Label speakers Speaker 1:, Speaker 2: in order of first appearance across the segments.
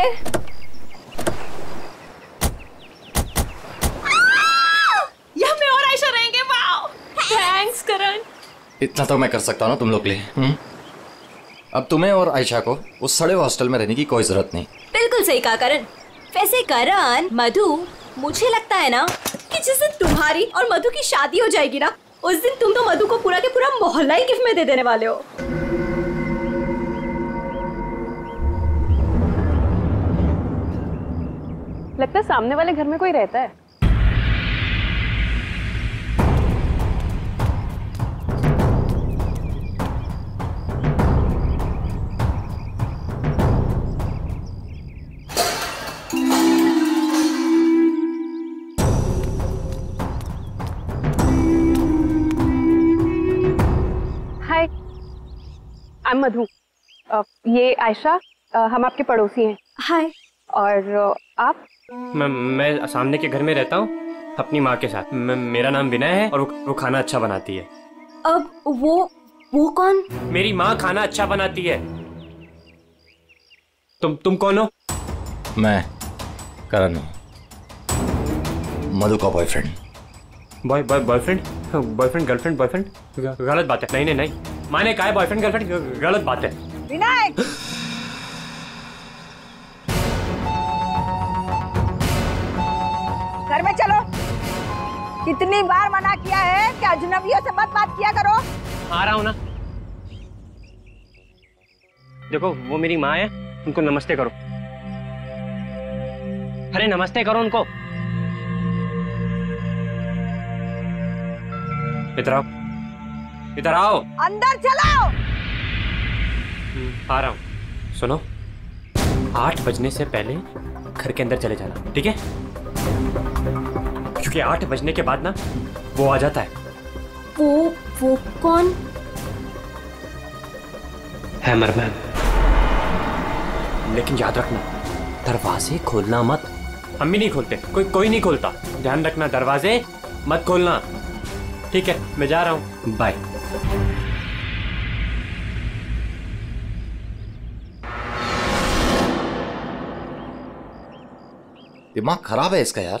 Speaker 1: लिए
Speaker 2: यहाँ मैं और आयशा रहेंगे थैंक्स करण।
Speaker 3: इतना तो मैं कर सकता हूँ ना तुम लोग के लिए हम्म? अब तुम्हें और आयशा को उस सड़े हॉस्टल में रहने की कोई ज़रूरत नहीं।
Speaker 1: बिल्कुल सही कहा करण। वैसे करण मधु मुझे लगता है ना कि जिस दिन तुम्हारी और मधु की शादी हो जाएगी ना उस दिन तुम तो मधु को पूरा के पूरा मोहल्ला ही गिफ्ट में दे देने वाले हो।
Speaker 2: लगता है सामने वाले घर में कोई रहता है। हाय आई एम मधु ये आयशा हम आपके पड़ोसी हैं।
Speaker 1: हाय
Speaker 2: और आप?
Speaker 4: मैं मैं सामने के घर में रहता हूँ अपनी माँ के साथ। मैं, मेरा नाम विनय है और वो, वो खाना अच्छा बनाती है।
Speaker 1: अब वो वो कौन?
Speaker 4: मेरी माँ खाना अच्छा बनाती है। तुम तुम कौन हो?
Speaker 3: मैं करण हूँ। मधु का boyfriend
Speaker 4: boy boy boyfriend boyfriend girlfriend boyfriend गलत बात है। नहीं नहीं नहीं। माने कहा है बॉयफ्रेंड गर्लफ्रेंड गलत बात है।
Speaker 5: विनायक कितनी बार मना किया है कि अजनबियों से मत बात किया करो।
Speaker 4: आ रहा हूँ ना। देखो वो मेरी माँ है उनको नमस्ते करो। अरे नमस्ते करो उनको। इधर आओ। इधर आओ।
Speaker 5: अंदर चलो
Speaker 4: हम्म, आ रहा हूँ। सुनो आठ बजने से पहले घर के अंदर चले जाना ठीक है? क्योंकि आठ बजने के बाद ना वो आ जाता है।
Speaker 1: वो वो कौन?
Speaker 4: हैमर मैन लेकिन याद रखना दरवाजे खोलना मत। हम भी नहीं खोलते कोई कोई नहीं खोलता। ध्यान रखना दरवाजे मत खोलना। ठीक है मैं जा रहा हूँ। बाय
Speaker 3: दिमाग खराब है इसका यार।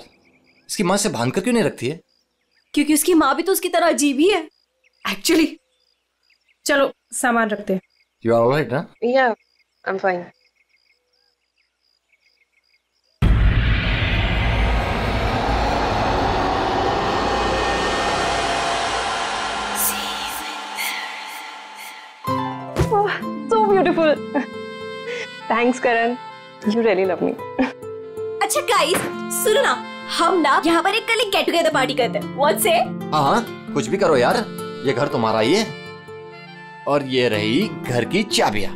Speaker 3: इसकी माँ से बाँध कर क्यों नहीं रखती है?
Speaker 1: क्योंकि उसकी माँ भी तो उसकी तरह अजीब ही है।
Speaker 2: एक्चुअली चलो सामान रखते हैं।
Speaker 3: यू आर ऑलराइट ना?
Speaker 2: या I am fine so beautiful. Thanks karan. You really love me.
Speaker 1: अच्छा गाइस सुनो ना। हम ना यहाँ पर एक कल गेट टुगेदर पार्टी करते हैं। व्हाट से
Speaker 3: हाँ हाँ कुछ भी करो यार। ये घर तुम्हारा ही है। और ये रही घर की चाबियाँ।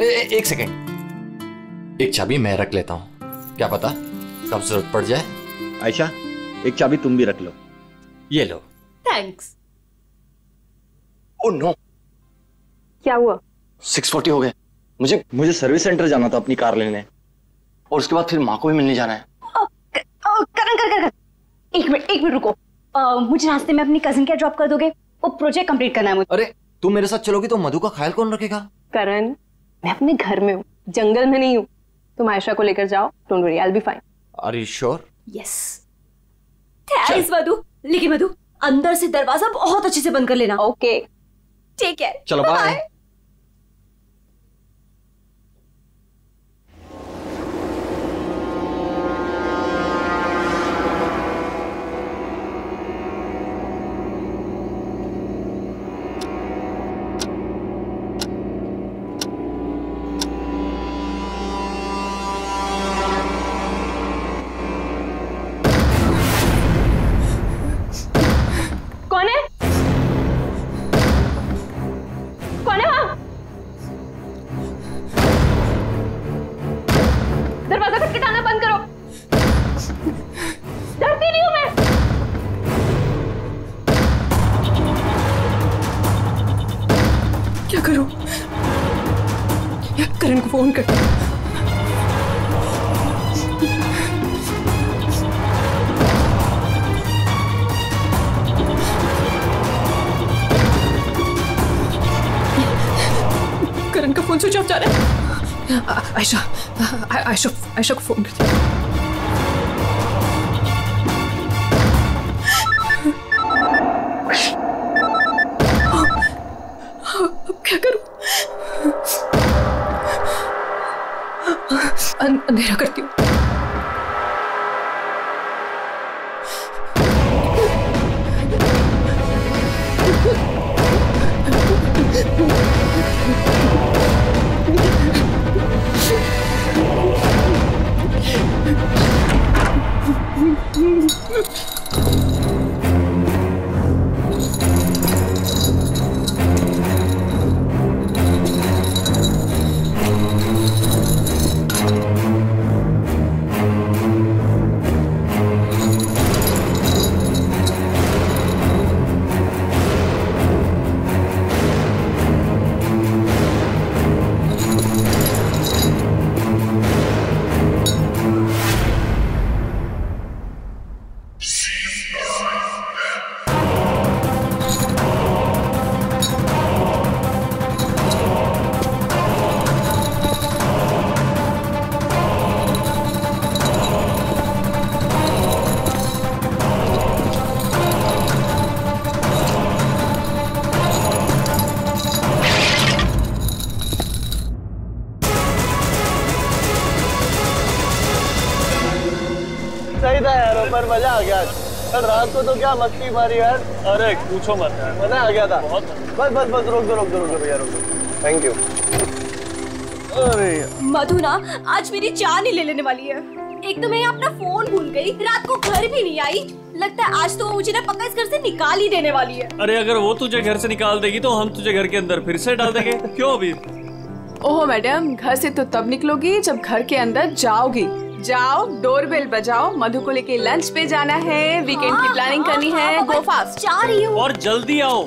Speaker 3: एक सेकंड एक चाबी मैं रख लेता हूँ। क्या पता कब ज़रूरत पड़ जाए।
Speaker 6: आयशा एक चाबी तुम भी रख लो।
Speaker 3: ये लो।
Speaker 1: थैंक्स
Speaker 3: ओ नो
Speaker 2: क्या हुआ?
Speaker 3: सिक्स फोर्टी हो गए। मुझे
Speaker 6: मुझे सर्विस सेंटर जाना था अपनी कार लेने।
Speaker 3: और उसके बाद फिर माँ को भी मिलने जाना है।
Speaker 1: करण कर कर कर। एक मिनट एक मिनट रुको। अ, मुझे रास्ते में अपनी कजिन क्या ड्रॉप कर दोगे? वो प्रोजेक्ट कंप्लीट करना है मुझे।
Speaker 3: अरे तुम मेरे साथ चलोगी तो मधु का ख्याल कौन रखेगा?
Speaker 2: करण मैं अपने घर में हूँ जंगल में नहीं हूँ। तुम आयशा को लेकर जाओ don't worry I be fine
Speaker 3: are you sure
Speaker 1: yes thanks Madhu. लेकिन मधु अंदर से दरवाज़ा बहुत अच्छे से बंद कर लेना।
Speaker 2: ओके
Speaker 1: ठीक है
Speaker 3: चलो बाय
Speaker 7: आ- shook, I shook करती क्या करूँ अंधेरा करती हूँ
Speaker 8: आ गया रात को तो क्या मस्ती मारी यार अरे पूछो मत यार। मज़ा आ गया था। बहुत। बस बस बस रोक दो रोक दो रोक दो भैया रोक दो थैंक यू अरे।
Speaker 1: मधु ना आज मेरी जान ही ले लेने वाली है। एक तो मैं अपना फ़ोन भूल गई रात को घर भी नहीं आई। लगता है आज तो वो मुझे ना पक्का इस घर से निकाल ही देने वाली है।
Speaker 9: अरे अगर वो तुझे घर से निकाल देगी तो हम तुझे घर के अंदर फिर से डाल देंगे। क्यों अभी?
Speaker 7: ओहो मैडम घर से तो तब निकलोगी जब घर के अंदर जाओगी। जाओ डोरबेल बजाओ मधु को लेके लंच पे जाना है वीकेंड की प्लानिंग करनी है गो फास्ट
Speaker 1: जा रही हूँ।
Speaker 9: और जल्दी आओ।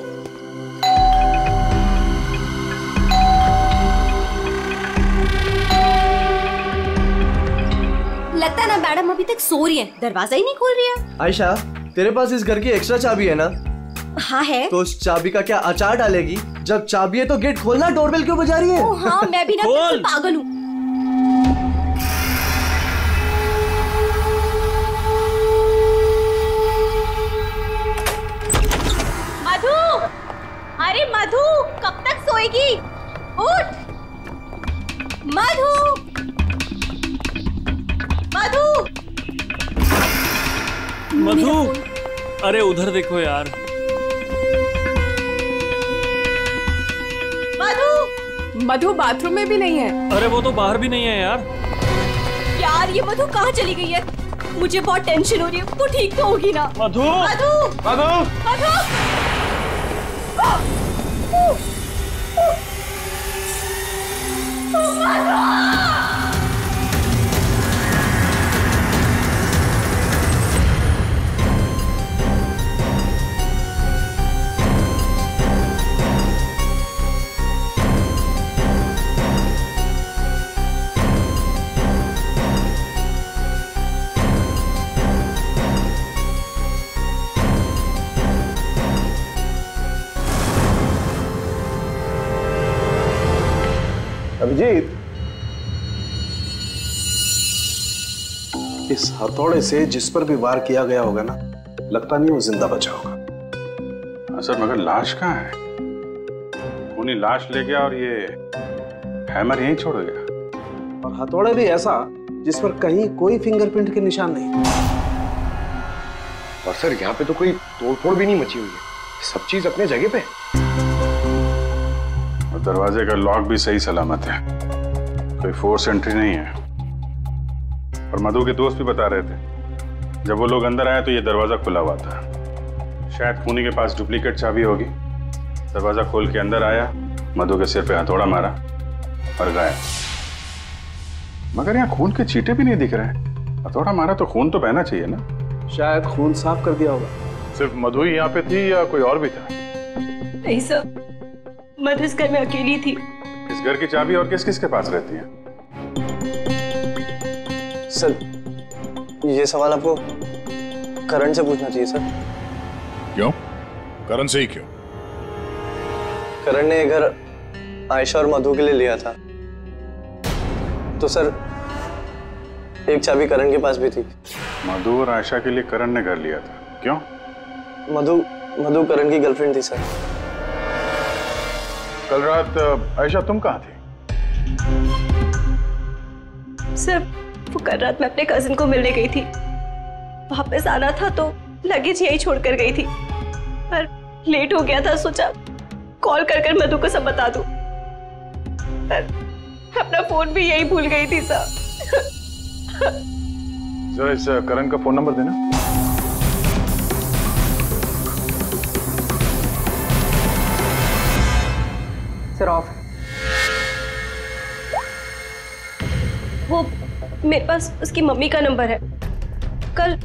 Speaker 1: लगता है ना मैडम अभी तक सो रही है। दरवाज़ा ही नहीं खोल रही है।
Speaker 8: आयशा तेरे पास इस घर की एक्स्ट्रा चाबी है ना?
Speaker 1: हाँ है।
Speaker 8: तो उस चाबी का क्या अचार डालेगी? जब चाबी है तो गेट खोलना डोरबेल क्यों बजा रही है?
Speaker 1: ओ हाँ मैं भी ना पागल हूँ। अरे मधु कब तक सोएगी? उठ। मधु। मधु।
Speaker 9: मधु अरे उधर देखो यार।
Speaker 1: मधु।
Speaker 7: मधु बाथरूम में भी नहीं है।
Speaker 9: अरे वो तो बाहर भी नहीं है यार।
Speaker 1: यार ये मधु कहाँ चली गई है? मुझे बहुत टेंशन हो रही है तू ठीक तो होगी ना?
Speaker 9: मधु।
Speaker 1: मधु।
Speaker 8: मधु।
Speaker 1: मधु।
Speaker 8: अभिजीत
Speaker 10: इस हथौड़े से जिस पर भी वार किया गया होगा ना लगता नहीं वो ज़िंदा बचा होगा।
Speaker 11: सर मगर लाश कहाँ है? खूनी लाश ले गया और ये हैमर यहीं छोड़ गया।
Speaker 10: और हथौड़े भी ऐसा जिस पर कहीं कोई फिंगरप्रिंट के निशान नहीं।
Speaker 12: और सर यहाँ पे तो कोई तोड़फोड़ भी नहीं मची हुई है। सब चीज़ अपने जगह पे।
Speaker 11: और दरवाजे का लॉक भी सही सलामत है। कोई फोर्स एंट्री नहीं है। और मधु के दोस्त भी बता रहे थे। जब वो लोग अंदर आए तो ये दरवाज़ा खुला हुआ था। शायद खूनी के पास डुप्लीकेट चाबी होगी। दरवाज़ा खोल के अंदर आया मधु के सिर पे हथौड़ा मारा और गायब मगर यहाँ खून के छींटे भी नहीं दिख रहे हथौड़ा मारा तो खून तो बहना चाहिए ना।
Speaker 10: शायद खून साफ़ कर दिया होगा।
Speaker 11: सिर्फ़ मधु ही यहाँ पे थी या कोई और भी था?
Speaker 1: नहीं सर मधु इस घर में अकेली थी।
Speaker 11: इस घर की चाबी और किस किस के पास रहती है?
Speaker 8: सर ये सवाल आपको करण से पूछना चाहिए सर।
Speaker 13: क्यों? करण से ही क्यों?
Speaker 8: करण ने घर आयशा और मधु के लिए लिया था।
Speaker 14: तो सर एक चाबी करण के पास भी थी।
Speaker 11: मधु और आयशा के लिए करण ने घर लिया था। क्यों?
Speaker 14: मधु मधु करण की गर्लफ्रेंड थी सर।
Speaker 11: कल रात आयशा तुम कहाँ थी?
Speaker 1: सर वो कल रात मैं अपने कजिन को मिलने गई थी। वापस आना था तो लगेज यही छोड़कर गई थी। पर लेट हो गया था सोचा कॉल कर कर मधु को सब बता दूँ। पर अपना फ़ोन भी यही भूल गई थी सर
Speaker 11: जरा इस करण का फ़ोन नंबर देना।
Speaker 5: सर ऑफ़
Speaker 1: वो मेरे पास उसकी मम्मी का नंबर है। कल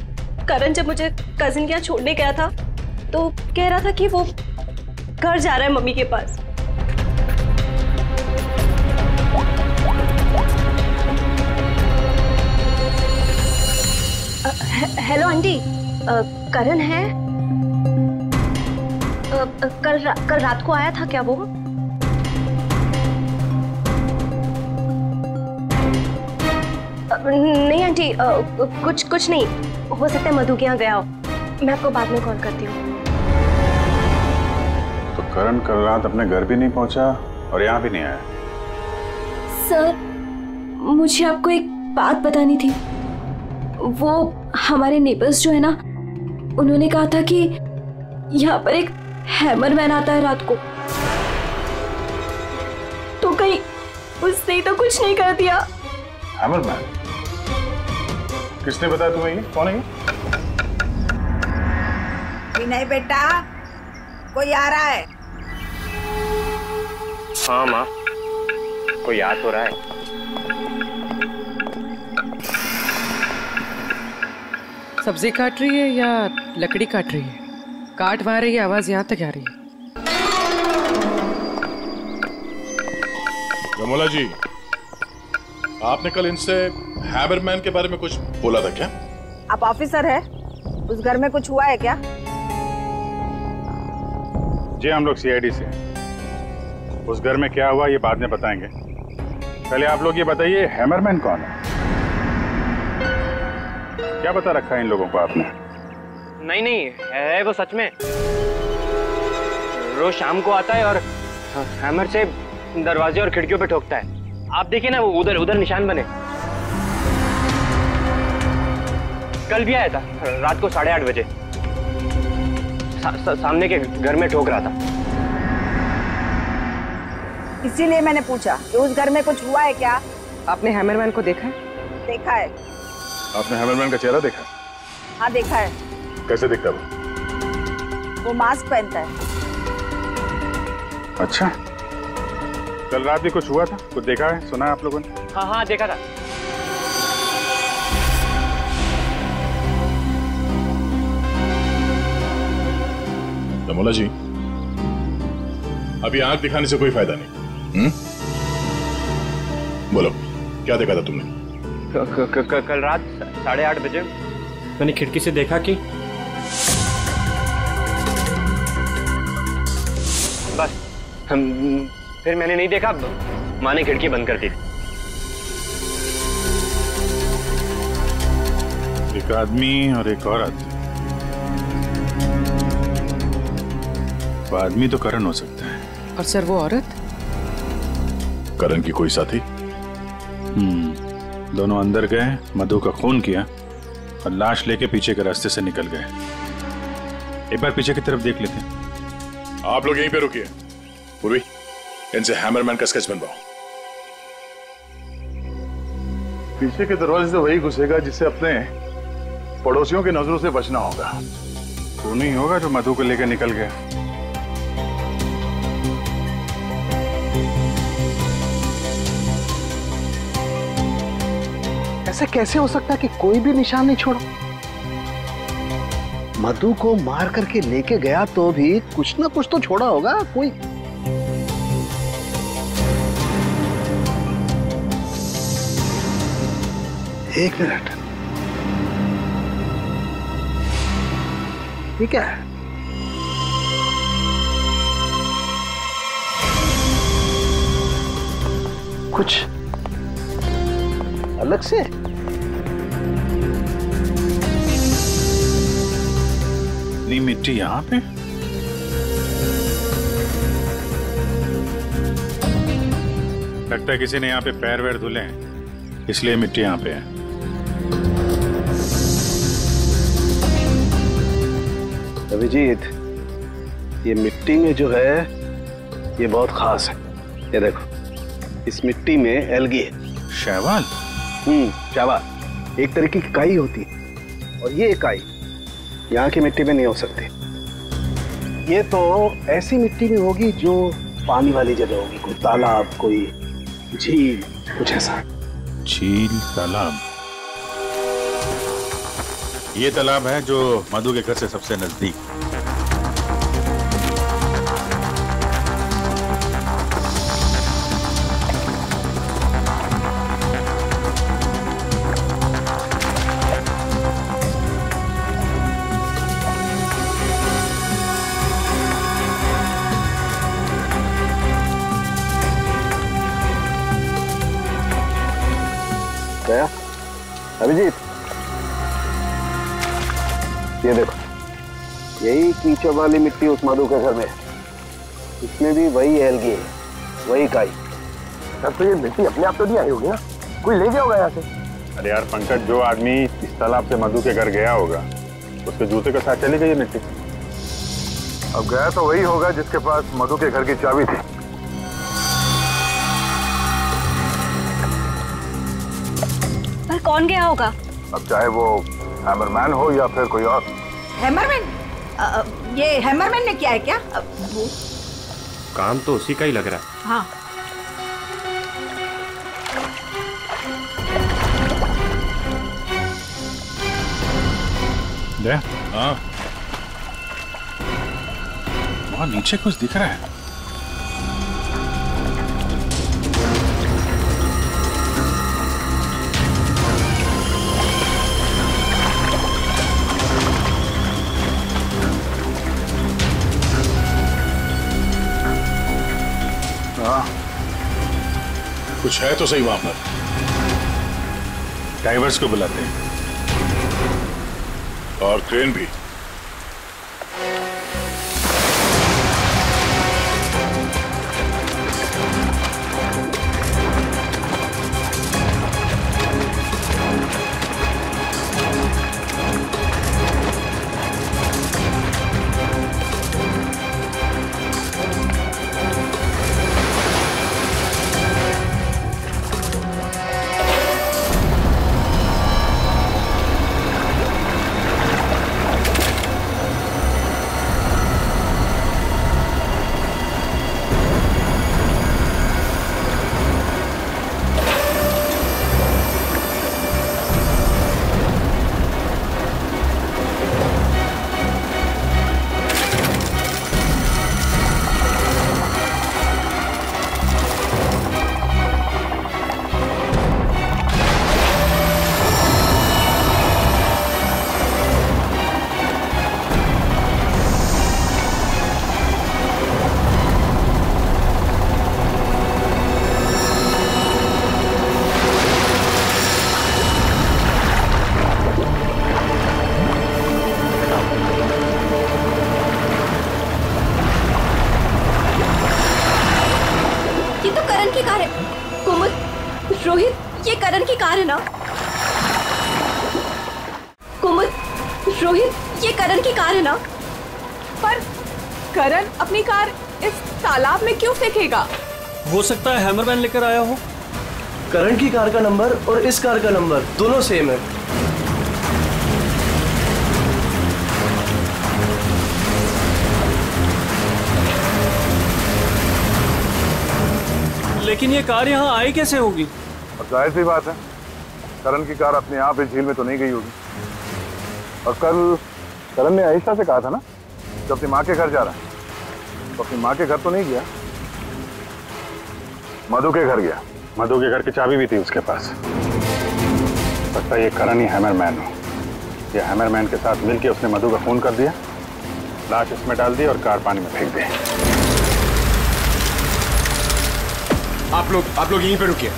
Speaker 1: करण जब मुझे कजिन के यहाँ छोड़ने गया था तो कह रहा था कि वो घर जा रहा है मम्मी के पास। Hello aunty. करण है? अ, कल रा, कल रात को आया था क्या वो? नहीं आंटी कुछ कुछ नहीं। हो सकता है मधु के यहाँ गया हो। मैं आपको बाद में कॉल करती हूँ।
Speaker 11: तो करण कल रात अपने घर भी नहीं पहुँचा और यहाँ भी नहीं आया?
Speaker 1: सर मुझे आपको एक बात बतानी थी। वो हमारे नेबर्स जो है ना उन्होंने कहा था कि यहाँ पर एक हैमर मैन आता है रात को। तो कहीं उसने तो कुछ नहीं कर दिया।
Speaker 11: हैमर मैन किसने बताया तुम्हें ये? कौन है ये?
Speaker 5: विनय बेटा। कोई आ रहा है?
Speaker 15: हाँ माँ। कोई याद हो रहा है?
Speaker 16: सब्ज़ी काट रही है या लकड़ी काट रही है? काट वहाँ रही है आवाज़ यहाँ तक आ रही है।
Speaker 12: कमला जी आपने कल इनसे हैमरमैन के बारे में कुछ बोला था क्या?
Speaker 5: आप ऑफिसर है? उस घर में कुछ हुआ है क्या?
Speaker 11: जी हम लोग सीआईडी से उस घर में क्या हुआ ये बाद में बताएँगे। पहले आप लोग ये बताइए हैमरमैन कौन है? क्या बता रखा है इन लोगों को आपने?
Speaker 15: नहीं नहीं है वो सच में। रोज शाम को आता है और हैमर से दरवाजे और खिड़कियों पे ठोकता है। आप देखिए ना वो उधर उधर निशान बने। कल भी आया था रात को साढ़े आठ बजे। सा, सा, सामने के घर में ठोक रहा था।
Speaker 5: इसीलिए मैंने पूछा कि उस घर में कुछ हुआ है क्या?
Speaker 16: आपने हैमरमैन को देखा है?
Speaker 5: देखा है।
Speaker 11: आपने हैमरमैन का चेहरा देखा?
Speaker 5: हाँ देखा है।
Speaker 11: कैसे दिखता वो?
Speaker 5: वो मास्क पहनता है।
Speaker 11: अच्छा। कल रात भी कुछ हुआ था? कुछ देखा है? सुना है आप लोगों ने?
Speaker 15: हाँ हाँ देखा था।
Speaker 12: कमला जी अभी आँख दिखाने से कोई फ़ायदा नहीं। हम्म? बोलो क्या देखा था तुमने?
Speaker 15: कल रात साढ़े आठ बजे। मैंने खिड़की से देखा कि बस हम फिर मैंने नहीं देखा माँ ने खिड़की बंद कर दी
Speaker 11: एक आदमी और एक औरत। वो आदमी तो करण हो सकता है।
Speaker 16: और सर वो औरत?
Speaker 12: करण की कोई साथी?
Speaker 11: हम्म दोनों अंदर गए मधु का खून किया और लाश लेके पीछे के रास्ते से निकल गए। एक बार पीछे की तरफ़ देख लेते हैं।
Speaker 12: आप लोग यहीं पे रुकिए। पूर्वी। इनसे हैमरमैन का स्केच बनवाओ।
Speaker 11: पीछे के दरवाजे से वही घुसेगा जिसे अपने पड़ोसियों की नज़रों से बचना होगा। तो नहीं होगा जो मधु को लेकर निकल गया।
Speaker 10: ऐसा कैसे हो सकता है कि कोई भी निशान नहीं छोड़ा? मधु को मार करके लेके गया तो भी कुछ ना कुछ तो छोड़ा होगा कोई एक मिनट। ठीक है। कुछ अलग से?
Speaker 11: इतनी मिट्टी यहाँ पे? लगता है किसी ने यहाँ पे पैर वैर धुले हैं, इसलिए मिट्टी यहाँ पे है।
Speaker 10: अभिजीत ये मिट्टी में जो है ये बहुत खास है। ये देखो इस मिट्टी में एलगी है।
Speaker 11: शैवाल?
Speaker 10: हम्म शैवाल। एक तरीके की काई होती है और ये काई। यहाँ की मिट्टी में नहीं हो सकती। ये तो ऐसी मिट्टी में होगी जो पानी वाली जगह होगी कोई तालाब कोई झील कुछ ऐसा।
Speaker 11: झील तालाब। ये तालाब है जो मधु के घर से सबसे नज़दीक।
Speaker 10: कीचड़ वाली मिट्टी उस मधु के घर में इसमें भी वही एलगी है वही काई।
Speaker 12: तब तो ये मिट्टी अपने आप तो नहीं आई होगी ना? कोई ले गया होगा यहाँ से?
Speaker 11: अरे यार पंकज जो आदमी इस तालाब से मधु के घर गया होगा उसके जूते के साथ चली गई मिट्टी।
Speaker 12: अब गया तो वही होगा जिसके पास मधु के घर की चाबी थी।
Speaker 1: पर कौन गया होगा?
Speaker 12: अब चाहे वो हैमरमैन हो या फिर कोई और।
Speaker 17: हैमरमैन ये हैमरमैन ने किया है क्या? वो
Speaker 4: काम तो उसी का ही लग रहा है।
Speaker 17: हाँ।
Speaker 11: दे। हाँ। वहाँ नीचे कुछ दिख रहा है।
Speaker 13: हाँ। कुछ है तो सही वहाँ पर।
Speaker 11: ड्राइवर्स को बुलाते हैं।
Speaker 13: और ट्रेन भी।
Speaker 1: हो
Speaker 9: सकता है हैमरमैन लेकर आया हो?
Speaker 8: करण की कार का नंबर और इस कार का नंबर दोनों सेम है।
Speaker 9: लेकिन ये कार यहाँ आई कैसे होगी?
Speaker 12: अब ज़ाहिर सी बात है करण की कार अपने आप इस झील में तो नहीं गई होगी। और कल करण ने आयशा से कहा था ना जब अपनी माँ के घर जा रहा है। तो अपनी माँ के घर तो नहीं गया। मधु के घर गया।
Speaker 11: मधु के घर की चाबी भी थी उसके पास। लगता ये करण ही हैमरमैन हो। ये हैमरमैन के साथ मिलके उसने मधु का फ़ोन कर दिया। लाश इसमें डाल दी और कार पानी में फेंक दी।
Speaker 12: आप लोग आप लोग यहीं पर रुकिए।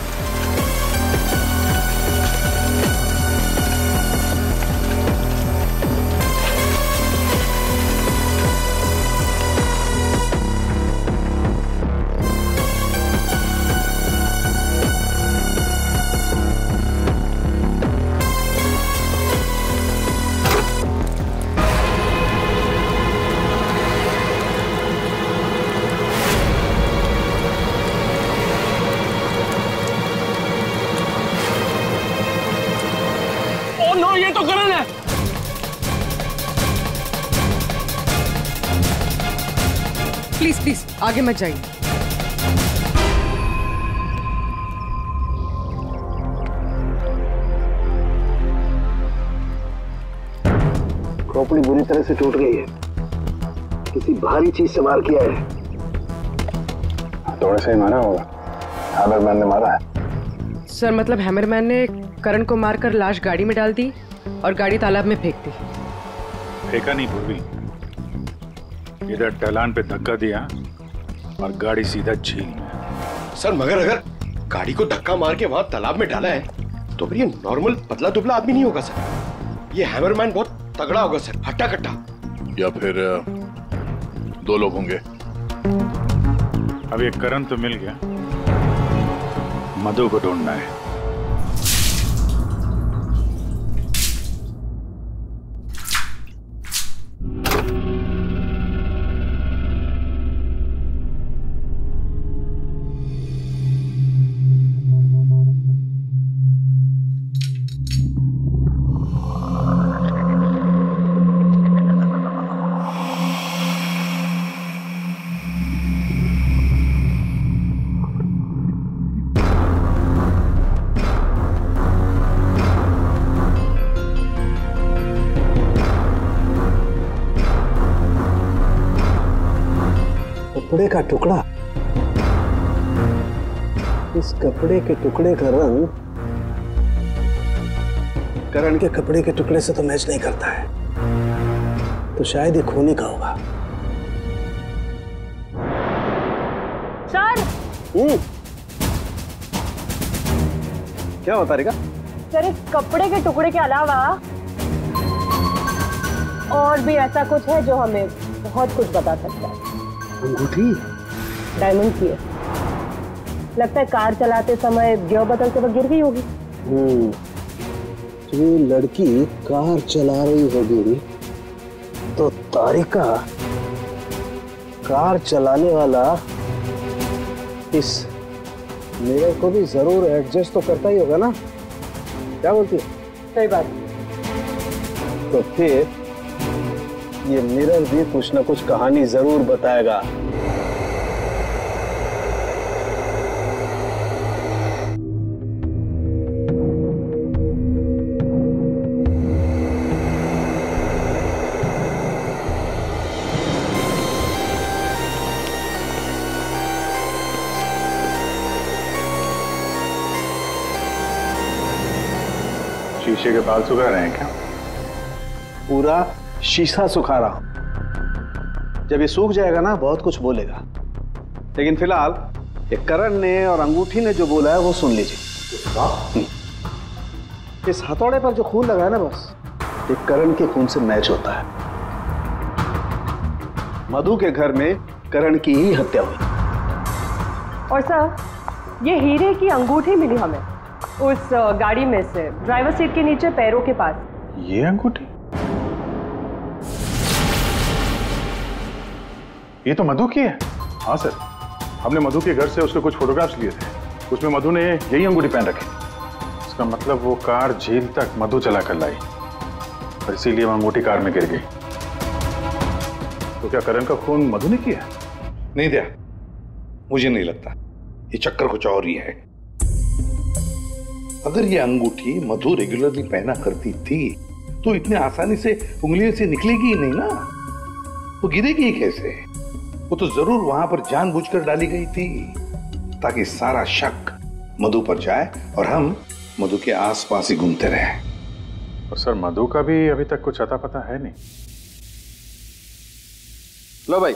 Speaker 16: मत जाइए।
Speaker 10: खोपड़ी बुरी तरह से टूट गई है। किसी भारी चीज़ से मार किया है।
Speaker 13: थोड़े से ही मारा होगा। हैमरमैन ने मारा है।
Speaker 16: सर मतलब हैमरमैन ने करण को मारकर लाश गाड़ी में डाल दी और गाड़ी तालाब में फेंक दी।
Speaker 11: फेंका नहीं पूर्वी इधर ढलान पे धक्का दिया। और गाड़ी सीधा झील में।
Speaker 6: सर मगर अगर गाड़ी को धक्का मार के वहाँ तालाब में डाला है तो फिर ये नॉर्मल पतला दुबला आदमी नहीं होगा सर। ये हैमरमैन बहुत तगड़ा होगा सर हट्टा कट्टा
Speaker 12: या फिर दो लोग होंगे।
Speaker 11: अब ये करण तो मिल गया। मधु को ढूंढना है।
Speaker 10: कपड़े का टुकड़ा। इस कपड़े के टुकड़े का रंग करण के कपड़े के टुकड़े से तो मैच नहीं करता है। तो शायद ये खूनी का होगा।
Speaker 17: सर!
Speaker 10: हम्म। क्या होता रेगा
Speaker 17: सर इस कपड़े के टुकड़े के अलावा और भी ऐसा कुछ है जो हमें बहुत कुछ बता सकता है।
Speaker 10: अंगूठी?
Speaker 17: डायमंड की है। लगता है कार चलाते समय गियर बदलते वक्त गिर गई होगी।
Speaker 10: हम्म तो ये लड़की कार चला रही होगी। तो तारिका कार चलाने वाला इस मिरर को भी ज़रूर एडजस्ट तो करता ही होगा ना? क्या बोलती है?
Speaker 17: सही बात।
Speaker 10: तो फिर ये मिरर भी कुछ ना कुछ कहानी ज़रूर बताएगा।
Speaker 11: शीशे के बाल सुखा रहे हैं क्या?
Speaker 10: पूरा शीशा सुखा रहा हूँ। जब ये सूख जाएगा ना बहुत कुछ बोलेगा। लेकिन फ़िलहाल ये करण ने और अंगूठी ने जो बोला है वो सुन लीजिए। हम्म। इस हथौड़े पर जो खून लगा है ना बस ये करण के खून से मैच होता है। मधु के घर में करण की ही हत्या हुई।
Speaker 17: और सर ये हीरे की अंगूठी मिली हमें उस गाड़ी में से ड्राइवर सीट के नीचे पैरों के पास।
Speaker 11: ये अंगूठी? ये तो मधु की है। हाँ सर। हमने मधु के घर से उसके कुछ फोटोग्राफ्स लिए थे। उसमें मधु ने यही अंगूठी पहन रखी। इसका मतलब वो कार झील तक मधु चला कर लाई। और इसीलिए वो अंगूठी कार में गिर गई। तो क्या करण का खून मधु ने किया?
Speaker 13: नहीं दिया। मुझे नहीं लगता। ये चक्कर कुछ और ही है। अगर ये अंगूठी मधु रेगुलरली पहना करती थी तो इतने आसानी से उंगलियों से निकलेगी ही नहीं ना? वो गिरेगी कैसे? वो तो ज़रूर वहाँ पर जानबूझकर डाली गई थी ताकि सारा शक मधु पर जाए और हम मधु के आसपास ही घूमते रहे।
Speaker 11: और सर मधु का भी अभी तक कुछ अता पता है नहीं।
Speaker 10: लो भाई।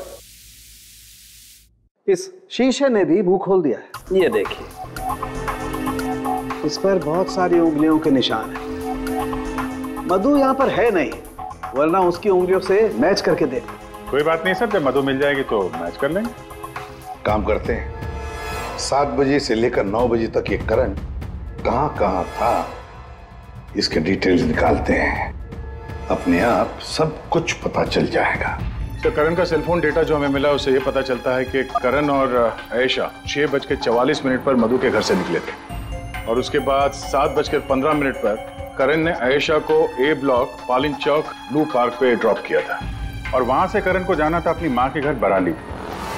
Speaker 10: इस शीशे ने भी मुँह खोल दिया है। ये देखिए। इस पर बहुत सारी उंगलियों के निशान हैं। मधु यहाँ पर है नहीं वरना उसकी उंगलियों से मैच करके देख।
Speaker 11: कोई बात नहीं सर जब मधु मिल जाएगी तो मैच कर लेंगे।
Speaker 13: काम करते हैं। सात बजे से लेकर नौ बजे तक ये करण कहाँ कहाँ था इसके डिटेल्स निकालते हैं। अपने आप सब कुछ पता चल जाएगा।
Speaker 11: तो करण का सेलफोन डेटा जो हमें मिला उससे ये पता चलता है कि करण और आयशा छह बज के चवालीस मिनट पर मधु के घर से निकले थे। और उसके बाद सात बजकर पंद्रह मिनट पर करण ने आयशा को ए ब्लॉक पालिन चौक ब्लू पार्क पे ड्रॉप किया था। और वहाँ से करण को जाना था अपनी माँ के घर बराली।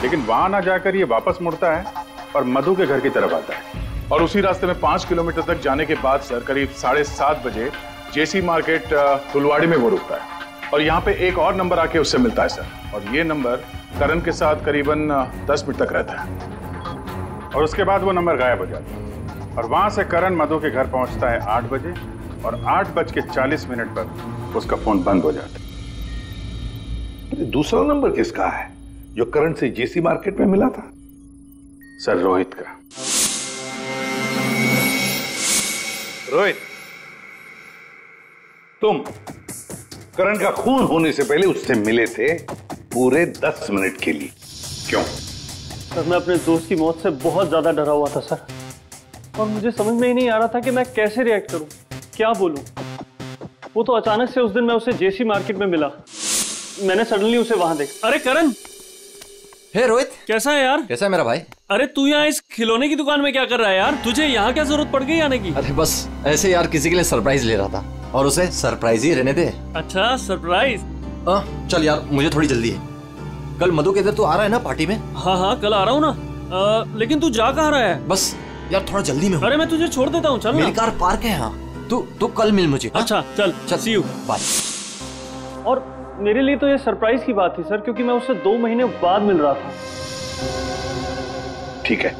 Speaker 11: लेकिन वहाँ ना जाकर ये वापस मुड़ता है और मधु के घर की तरफ़ आता है। और उसी रास्ते में पाँच किलोमीटर तक जाने के बाद सर, करीब साढ़े सात बजे जेसी मार्केट फुलवाड़ी में वो रुकता है। और यहाँ पे एक और नंबर आके उससे मिलता है, सर। और ये नंबर करण के साथ करीबन दस मिनट तक रहता है। और उसके बाद वो नंबर गायब हो जाता है। और वहाँ से करण मधु के घर पहुँचता है आठ बजे और आठ बज के चालीस मिनट पर उसका फ़ोन बंद हो जाता है।
Speaker 13: दूसरा नंबर किसका है? जो करंट से जेसी मार्केट में मिला था।
Speaker 11: सर रोहित का।
Speaker 13: रोहित तुम करण का खून होने से पहले उससे मिले थे पूरे दस मिनट के लिए। क्यों?
Speaker 8: सर मैं अपने दोस्त की मौत से बहुत ज़्यादा डरा हुआ था सर। और मुझे समझ में ही नहीं आ रहा था कि मैं कैसे रिएक्ट करूँ। क्या बोलूँ? वो तो अचानक से उस दिन मैं उसे जेसी मार्केट में मिला। मैंने सडनली उसे वहाँ देखा।
Speaker 9: अरे करण!
Speaker 3: हे रोहित!
Speaker 9: कैसा है यार?
Speaker 3: कैसा है मेरा भाई?
Speaker 9: अरे तू यहाँ इस खिलौने की दुकान में क्या कर रहा है यार? तुझे यहाँ क्या ज़रूरत पड़ गई आने की?
Speaker 3: अरे बस ऐसे यार किसी के लिए सरप्राइज़ ले रहा था। और उसे सरप्राइज़ ही रहने दे।
Speaker 9: अच्छा सरप्राइज़
Speaker 3: आ, चल यार मुझे थोड़ी जल्दी है। कल मधु के इधर तू आ रहा है ना पार्टी में?
Speaker 9: हाँ हाँ कल आ रहा हूँ ना। आ, लेकिन तू जा कहाँ रहा है?
Speaker 3: बस यार थोड़ा जल्दी में
Speaker 9: अरे मैं तुझे छोड़ देता हूँ चल
Speaker 3: मेरी कार पार्क है यहाँ। तू तू कल मिल मुझे हाँ?
Speaker 9: अच्छा चल
Speaker 3: चल
Speaker 9: सी यू
Speaker 3: बाय
Speaker 8: और मेरे लिए तो ये सरप्राइज़ की बात थी, सर, क्योंकि मैं उससे दो महीने बाद मिल रहा था।
Speaker 13: ठीक है।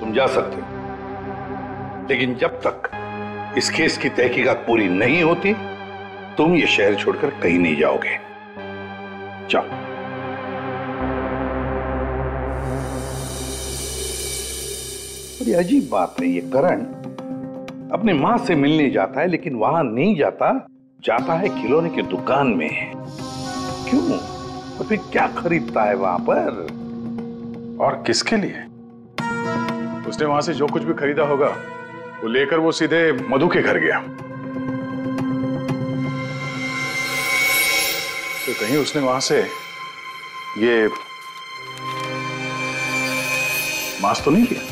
Speaker 13: तुम जा सकते हो। लेकिन जब तक इस केस की तहकीकात पूरी नहीं होती, तुम ये शहर छोड़कर कहीं नहीं जाओगे। जाओ। बड़ी अजीब बात है ये करण। अपनी माँ से मिलने जाता है, लेकिन वहाँ नहीं जाता। जाता है खिलौने की दुकान में। क्यों? तो फिर क्या खरीदता है वहाँ पर?
Speaker 11: और किसके लिए? उसने वहाँ से जो कुछ भी खरीदा होगा, वो लेकर वो सीधे मधु के घर गया। तो कहीं उसने वहाँ से ये मास्क तो नहीं लिया?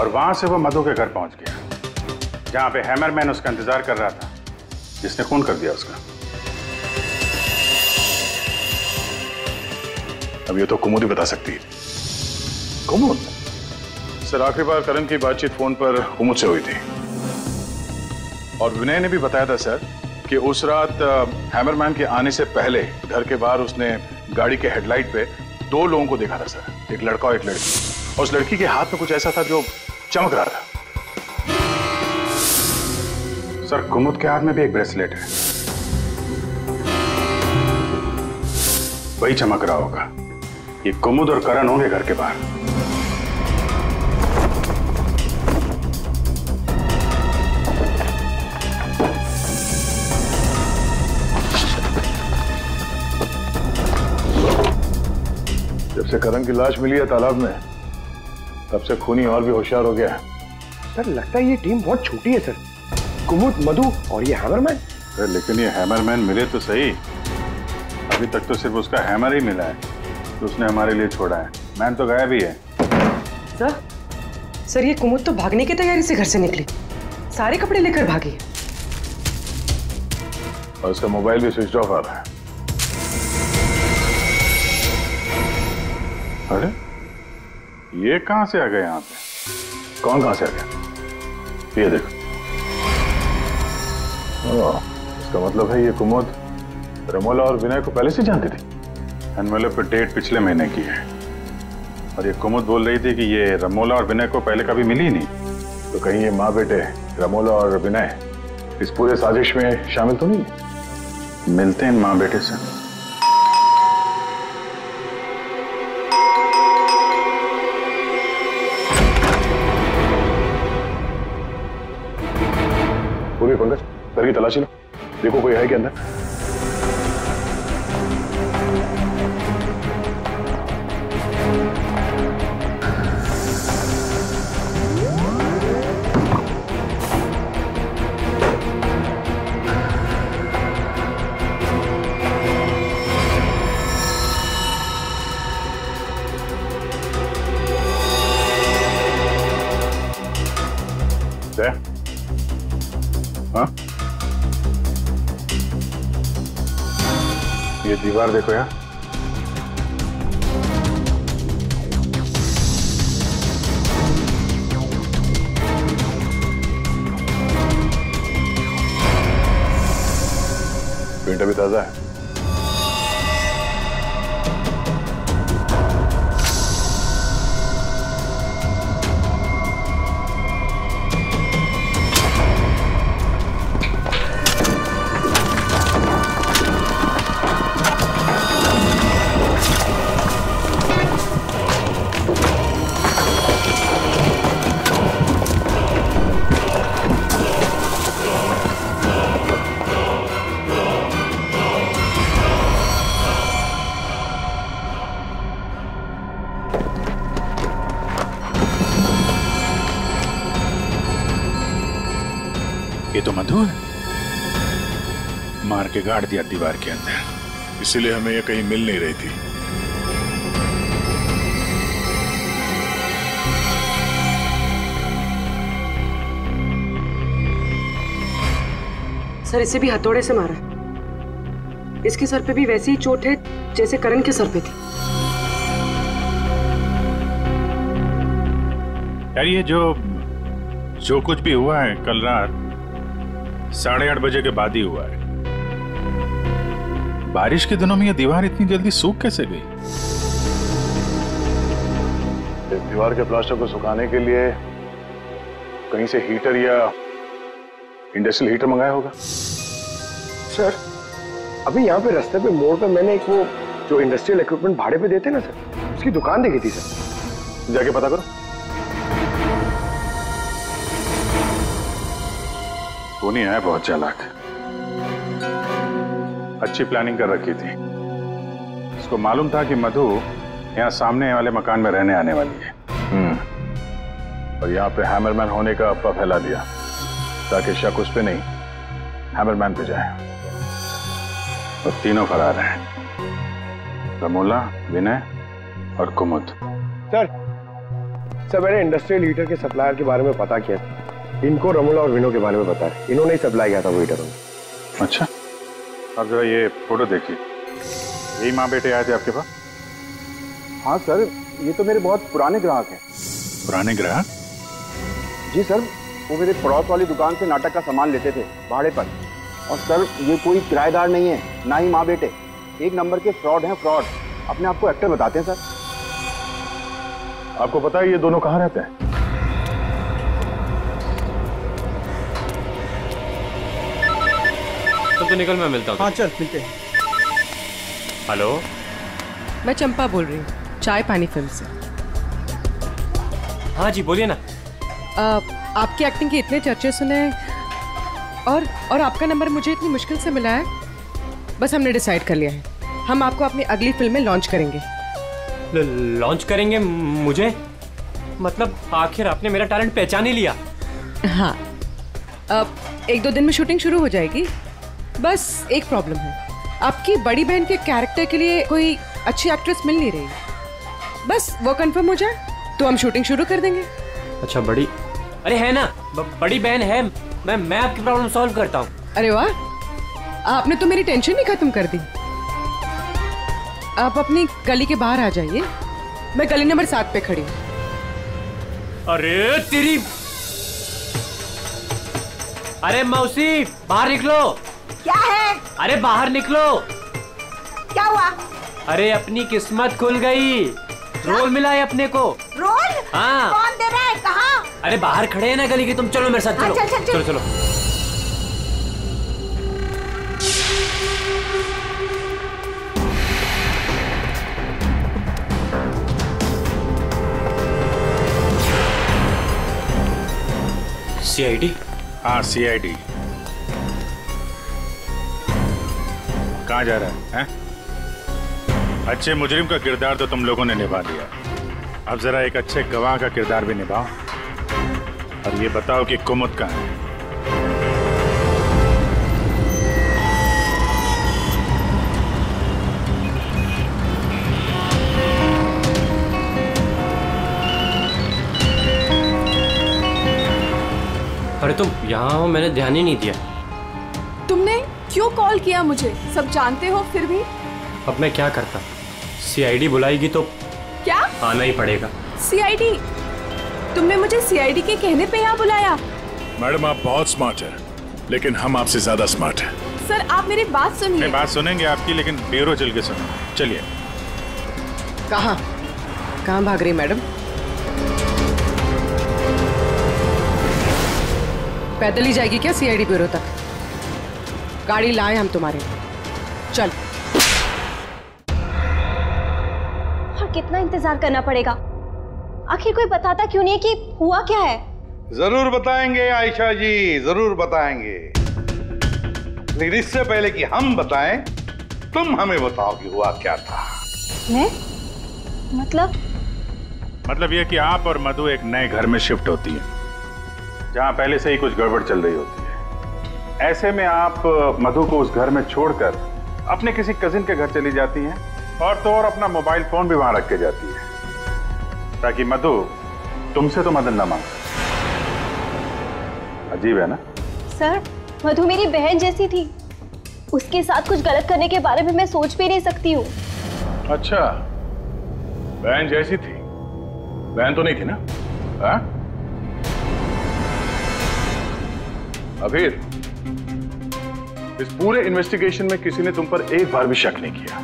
Speaker 11: और वहाँ से वो मधु के घर पहुँच गया। जहाँ पे हैमरमैन उसका इंतज़ार कर रहा था। जिसने खून कर दिया उसका। अब ये तो कुमुद ही बता सकती है। कुमुद? सर, आखिरी बार करण की बातचीत फ़ोन पर कुमुद से हुई थी। और विनय ने भी बताया था, सर, कि उस रात हैमरमैन के आने से पहले घर के बाहर उसने गाड़ी के हेडलाइट पे दो लोगों को देखा था, सर। एक लड़का और एक लड़की। और उस लड़की के हाथ में कुछ ऐसा था जो चमक रहा था। सर, कुमुद के हाथ में भी एक ब्रेसलेट है। वही चमक रहा होगा ये कुमुद और करण होंगे घर के बाहर। जब से करण की लाश मिली है तालाब में, तब से खूनी और भी होशियार हो गया है।
Speaker 6: सर, लगता है ये टीम बहुत छोटी है, सर। कुमुद मधु और ये हैमरमैन
Speaker 11: अरे लेकिन ये हैमरमैन मिले तो सही। अभी तक तो सिर्फ़ उसका हैमर ही मिला है तो उसने हमारे लिए छोड़ा है। मैन तो गायब ही है।
Speaker 16: सर सर ये कुमुद तो भागने की तैयारी से घर से निकली। सारे कपड़े लेकर भागी
Speaker 11: और उसका मोबाइल भी स्विच ऑफ़ आ रहा है। अरे ये कहाँ से आ गए यहाँ पे? कौन कहाँ से आ गया? ये देखो। इसका मतलब है ये कुमुद रमोला और विनय को पहले से जानती थी। एनवेलप पे डेट पिछले महीने की है। और ये कुमुद बोल रही थी कि ये रमोला और विनय को पहले कभी मिली नहीं। तो कहीं ये माँ बेटे रमोला और विनय इस पूरे साजिश में शामिल तो नहीं मिलते हैं माँ बेटे से। पूरी पंकज। घर की तलाशी लो। देखो कोई है क्या अंदर?
Speaker 12: ये दीवार देखो यहाँ। पेंट अभी ताज़ा है।
Speaker 11: ये तो मधु है। मार के गाड़ दिया दीवार के अंदर। इसीलिए हमें ये कहीं मिल नहीं रही थी।
Speaker 18: सर इसे भी हथौड़े से मारा। इसके सर पे भी वैसी ही चोट है जैसे करण के सर पे थी।
Speaker 11: यार ये जो जो कुछ भी हुआ है कल रात साढ़े आठ बजे के बाद ही हुआ है। बारिश के दिनों में ये दीवार इतनी जल्दी सूख कैसे गई?
Speaker 12: इस दीवार के प्लास्टर को सुखाने के लिए कहीं से हीटर या इंडस्ट्रियल हीटर मंगाया होगा।
Speaker 6: सर अभी यहाँ पे रास्ते पे मोड़ पे मैंने एक वो जो इंडस्ट्रियल इक्विपमेंट भाड़े पे देते हैं ना सर उसकी दुकान देखी थी सर।
Speaker 12: जाके पता करो। टोनी है बहुत चालाक। अच्छी प्लानिंग कर रखी थी। उसको मालूम था कि मधु यहाँ सामने वाले मकान में रहने आने वाली है। हम्म। और यहाँ पे हैमरमैन होने का अफवाह फैला दिया ताकि शक उस पर नहीं हैमरमैन पे जाए। और तीनों फरार हैं। रमोला विनय और कुमुद।
Speaker 6: सर सर मैंने इंडस्ट्रियल हीटर के सप्लायर के बारे में पता किया इनको रमोला और विनो के बारे में बताया इन्होंने ही सप्लाई किया था वो हीटर उन्हें।
Speaker 12: अच्छा। अब जरा ये फ़ोटो देखिए। यही माँ बेटे आए थे आपके पास?
Speaker 10: हाँ सर ये तो मेरे बहुत पुराने ग्राहक हैं।
Speaker 12: पुराने ग्राहक?
Speaker 10: जी सर वो मेरे पड़ोस वाली दुकान से नाटक का सामान लेते थे भाड़े पर। और सर ये कोई किराएदार नहीं है ना ही माँ बेटे। एक नंबर के फ्रॉड हैं फ्रॉड। अपने आप को एक्टर बताते हैं सर।
Speaker 12: आपको पता है ये दोनों कहाँ रहते हैं?
Speaker 4: तो निकल मैं मिलता हूँ
Speaker 10: हाँ चल मिलते हैं।
Speaker 4: हेलो?
Speaker 16: मैं चंपा बोल रही हूँ चाय पानी फ़िल्म से।
Speaker 4: हाँ जी बोलिए ना।
Speaker 16: आ, आपकी एक्टिंग के इतने चर्चे सुने हैं और और आपका नंबर मुझे इतनी मुश्किल से मिला है। बस हमने डिसाइड कर लिया है। हम आपको अपनी अगली फ़िल्म में लॉन्च करेंगे।
Speaker 4: लॉन्च करेंगे मुझे? मतलब आखिर आपने मेरा टैलेंट पहचान ही लिया।
Speaker 16: हाँ। अब एक दो दिन में शूटिंग शुरू हो जाएगी। बस एक प्रॉब्लम है। आपकी बड़ी बहन के कैरेक्टर के लिए कोई अच्छी एक्ट्रेस मिल नहीं रही। बस वो कंफर्म हो जाए तो हम शूटिंग शुरू कर देंगे।
Speaker 4: अच्छा बड़ी अरे है ना? ब, बड़ी बहन है मैं मैं आपकी प्रॉब्लम सॉल्व करता हूँ।
Speaker 16: अरे वाह आपने तो मेरी टेंशन ही खत्म कर दी। आप अपनी गली के बाहर आ जाइए मैं गली नंबर सात पे खड़ी हूँ।
Speaker 4: अरे तेरी अरे मौसी बाहर निकलो।
Speaker 5: क्या है?
Speaker 4: अरे बाहर निकलो।
Speaker 5: क्या हुआ?
Speaker 4: अरे अपनी किस्मत खुल गई। रोल मिला है अपने को।
Speaker 5: रोल?
Speaker 4: हाँ।
Speaker 5: कौन दे रहा है? कहाँ?
Speaker 4: अरे बाहर खड़े हैं ना गली के तुम चलो मेरे साथ
Speaker 5: हाँ,
Speaker 4: चलो
Speaker 5: चल, चल, चल।
Speaker 4: चलो चलो सीआईडी
Speaker 11: हाँ सीआईडी कहाँ जा रहा है, हैं? अच्छे मुजरिम का किरदार तो तुम लोगों ने निभा दिया अब जरा एक अच्छे गवाह का किरदार भी निभाओ। और ये बताओ कि कुमुद कहाँ है?
Speaker 4: अरे तुम यहाँ मैंने ध्यान ही नहीं दिया।
Speaker 7: क्यों कॉल किया मुझे? सब जानते हो फिर भी?
Speaker 4: अब मैं क्या करता? सीआईडी बुलाएगी तो
Speaker 7: क्या?
Speaker 4: आना ही पड़ेगा।
Speaker 7: सीआईडी तुमने मुझे सीआईडी के कहने पे यहाँ बुलाया।
Speaker 11: मैडम आप बहुत स्मार्ट है लेकिन हम आपसे ज़्यादा स्मार्ट है।
Speaker 7: सर आप मेरी बात सुनिए।
Speaker 11: बात सुनेंगे आपकी लेकिन ब्यूरो चल के सुनो। चलिए।
Speaker 16: कहाँ? कहाँ भाग रही मैडम? पैदल ही जाएगी क्या सीआईडी ब्यूरो तक? गाड़ी लाए हम तुम्हारे। लिए। चल।
Speaker 1: और कितना इंतज़ार करना पड़ेगा? आखिर कोई बताता क्यों नहीं है कि हुआ क्या है?
Speaker 13: ज़रूर बताएँगे आयशा जी ज़रूर बताएँगे। लेकिन इससे पहले कि हम बताएँ तुम हमें बताओ कि हुआ क्या था।
Speaker 1: मैं? मतलब?
Speaker 11: मतलब यह कि आप और मधु एक नए घर में शिफ्ट होती है जहाँ पहले से ही कुछ गड़बड़ चल रही होती है। ऐसे में आप मधु को उस घर में छोड़कर अपने किसी कजिन के घर चली जाती हैं और तो और अपना मोबाइल फ़ोन भी वहाँ रख के जाती है। ताकि मधु तुमसे तो मदद न मांग। अजीब है ना?
Speaker 1: सर मधु मेरी बहन जैसी थी। उसके साथ कुछ गलत करने के बारे में मैं सोच भी नहीं सकती हूँ।
Speaker 11: अच्छा बहन जैसी थी। बहन तो नहीं थी ना? हाँ? अभीर इस पूरे इन्वेस्टिगेशन में किसी ने तुम पर एक बार भी शक नहीं किया।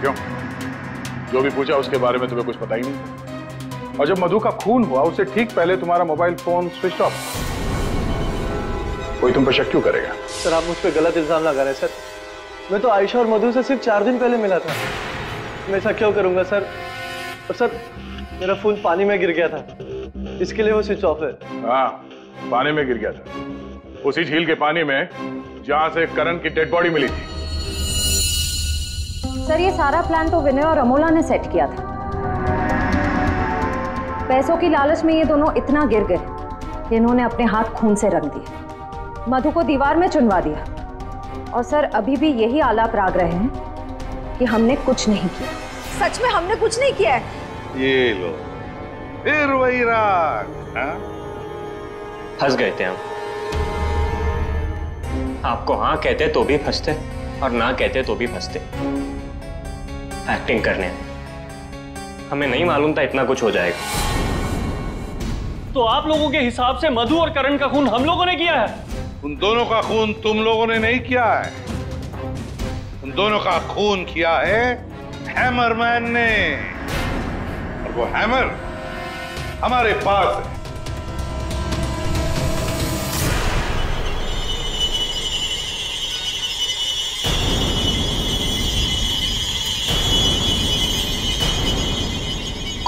Speaker 11: क्यों? जो भी पूछा उसके बारे में तुम्हें कुछ पता ही नहीं और जब मधु का खून हुआ उससे ठीक पहले तुम्हारा मोबाइल फ़ोन स्विच ऑफ़ कोई तुम पर शक क्यों करेगा?
Speaker 8: सर आप मुझ पर गलत इल्ज़ाम लगा रहे सर। मैं तो आयशा और मधु से सिर्फ़ चार दिन पहले मिला था। मैं ऐसा क्यों करूँगा सर? और सर मेरा फ़ोन पानी में गिर गया था। इसके लिए वो स्विच ऑफ़ है।
Speaker 11: हाँ पानी में गिर गया था। उसी झील के पानी में जहाँ से करण की डेड बॉडी मिली थी।
Speaker 19: सर ये सारा प्लान तो विनय और अमोला ने सेट किया था। पैसों की लालच में ये दोनों इतना गिर गए कि इन्होंने अपने हाथ खून से रंग दिए। मधु को दीवार में चुनवा दिया। और सर अभी भी यही आलाप राग रहे हैं कि हमने कुछ नहीं किया।
Speaker 1: सच में हमने कुछ नहीं किया है?
Speaker 13: ये लो फिर वही राग हाँ?
Speaker 4: फंस गए थे हम। आपको हाँ कहते तो भी फंसते और ना कहते तो भी फंसते। एक्टिंग करने। हमें नहीं मालूम था इतना कुछ हो जाएगा।
Speaker 9: तो आप लोगों के हिसाब से मधु और करण का खून हम लोगों ने किया है?
Speaker 13: उन दोनों का खून तुम लोगों ने नहीं किया है। उन दोनों का खून किया है हैमरमैन ने। और वो हैमर हमारे पास है।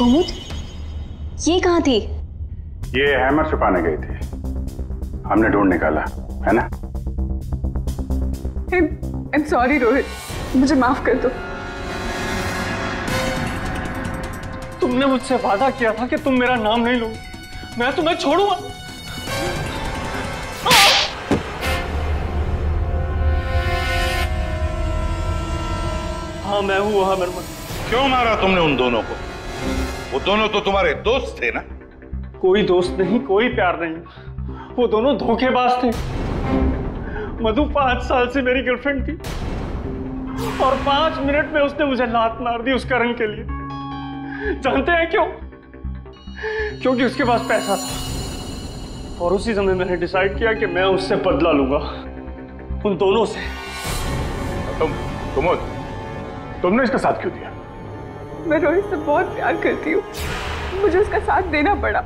Speaker 1: कुमुद ये कहाँ थी?
Speaker 11: ये हैमर छुपाने गई थी। हमने ढूंढ निकाला है ना?
Speaker 7: आई एम सॉरी रोहित मुझे माफ़ कर दो।
Speaker 9: तुमने मुझसे वादा किया था कि तुम मेरा नाम नहीं लो। मैं तुम्हें छोड़ूँगा। हाँ मैं हूँ वहाँ मरमन
Speaker 13: क्यों मारा तुमने उन दोनों को? वो दोनों तो तुम्हारे दोस्त थे ना?
Speaker 9: कोई दोस्त नहीं कोई प्यार नहीं। वो दोनों धोखेबाज थे। मधु पाँच साल से मेरी गर्लफ्रेंड थी। और पाँच मिनट में उसने मुझे लात मार दी उस करण के लिए। जानते हैं क्यों? क्योंकि उसके पास पैसा था। और उसी समय मैंने डिसाइड किया कि मैं उससे बदला लूँगा। उन दोनों से।
Speaker 11: तुम तुम तुमने इसका साथ क्यों दिया?
Speaker 7: मैं रोहित से बहुत प्यार करती हूँ। मुझे उसका साथ देना पड़ा।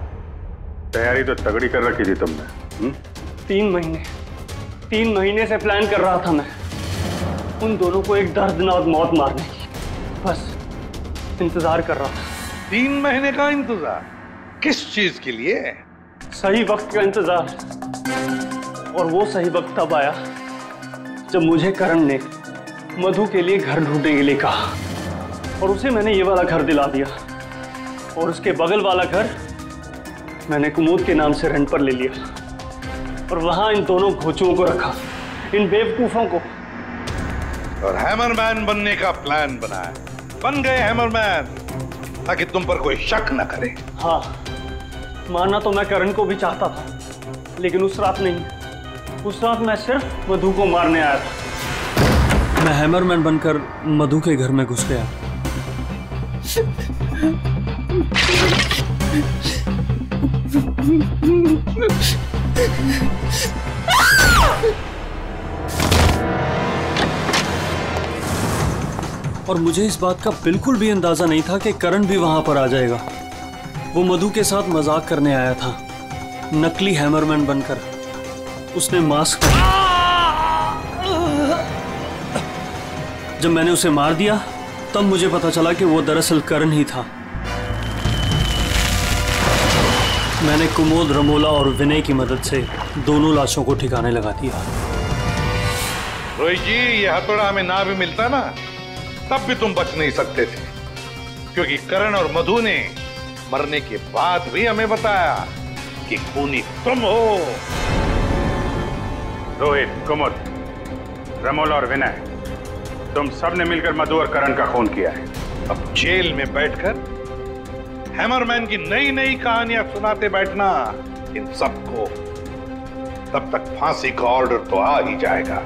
Speaker 11: तैयारी तो तगड़ी कर रखी थी तुमने हुँ?
Speaker 9: तीन महीने तीन महीने से प्लान कर रहा था मैं। उन दोनों को एक दर्दनाक मौत मारने की। बस इंतज़ार कर रहा था।
Speaker 13: तीन महीने का इंतज़ार? किस चीज़ के लिए?
Speaker 9: सही वक्त का इंतज़ार। और वो सही वक्त तब आया जब मुझे करण ने मधु के लिए घर ढूँढने के लिए कहा। और उसे मैंने ये वाला घर दिला दिया। और उसके बगल वाला घर मैंने कुमोद के नाम से रेंट पर ले लिया। और वहाँ इन दोनों घोचुओं को रखा इन बेवकूफों को।
Speaker 13: और हैमरमैन बनने का प्लान बनाया। बन गए हैमरमैन ताकि तुम पर कोई शक न करे।
Speaker 9: हाँ मानना तो मैं करण को भी चाहता था
Speaker 20: लेकिन उस रात नहीं। उस रात मैं सिर्फ़ मधु को मारने आया था।
Speaker 9: मैं हैमरमैन बनकर मधु के घर में घुस गया। और मुझे इस बात का बिल्कुल भी अंदाज़ा नहीं था कि करण भी वहाँ पर आ जाएगा। वो मधु के साथ मज़ाक करने आया था। नकली हैमरमैन बनकर। उसने मास्क जब मैंने उसे मार दिया तब मुझे पता चला कि वो दरअसल करण ही था। मैंने कुमोद, रमोला और विनय की मदद से दोनों लाशों को ठिकाने लगा दिया।
Speaker 13: रोहित जी, ये हथौड़ा हमें ना भी मिलता ना, तब भी तुम बच नहीं सकते थे। क्योंकि करण और मधु ने मरने के बाद भी हमें बताया कि खूनी तुम हो।
Speaker 11: रोहित, कुमुद, रमोल और विनय तुम सबने मिलकर मधु और करण का खून किया है।
Speaker 13: अब जेल में बैठकर हैमरमैन की नई नई कहानियाँ सुनाते बैठना इन सबको तब तक फांसी का ऑर्डर तो आ ही जाएगा।